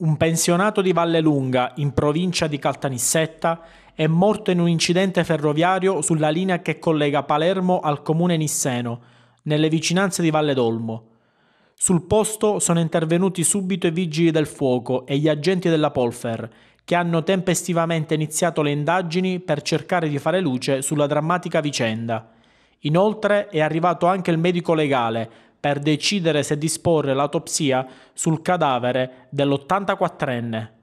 Un pensionato di Vallelunga, in provincia di Caltanissetta, è morto in un incidente ferroviario sulla linea che collega Palermo al comune nisseno, nelle vicinanze di Valle d'Olmo. Sul posto sono intervenuti subito i vigili del fuoco e gli agenti della Polfer, che hanno tempestivamente iniziato le indagini per cercare di fare luce sulla drammatica vicenda. Inoltre è arrivato anche il medico legale per decidere se disporre l'autopsia sul cadavere dell'84enne.